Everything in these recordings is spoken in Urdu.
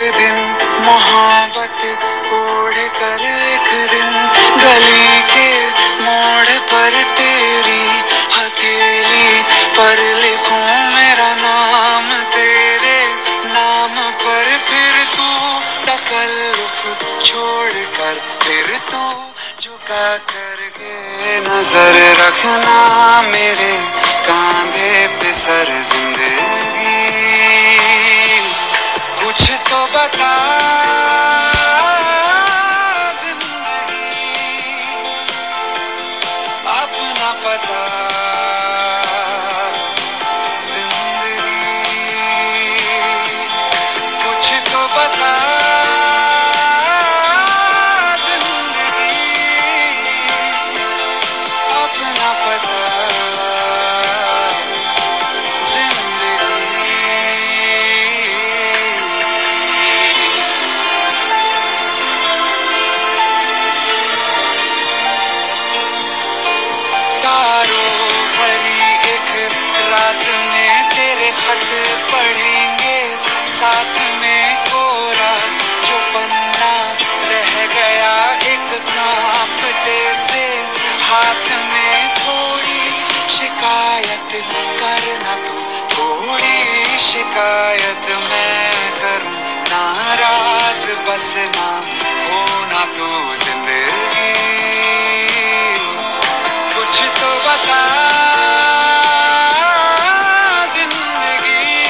دن محبت اوڑھ کر ایک دن گلی کے موڑ پر تیری ہتھیلی پر لکھوں میرا نام تیرے نام پر پھر تو تکلف چھوڑ کر پھر تو جھکا کر کے نظر رکھنا میرے کاندھے پہ سر زندگی بتا زندگی اپنا پتا زندگی شکایت میں کروں ناراض بس نہ ہونا تو زندگی۔ کچھ تو بتا زندگی۔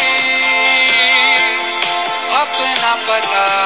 اپنا پتا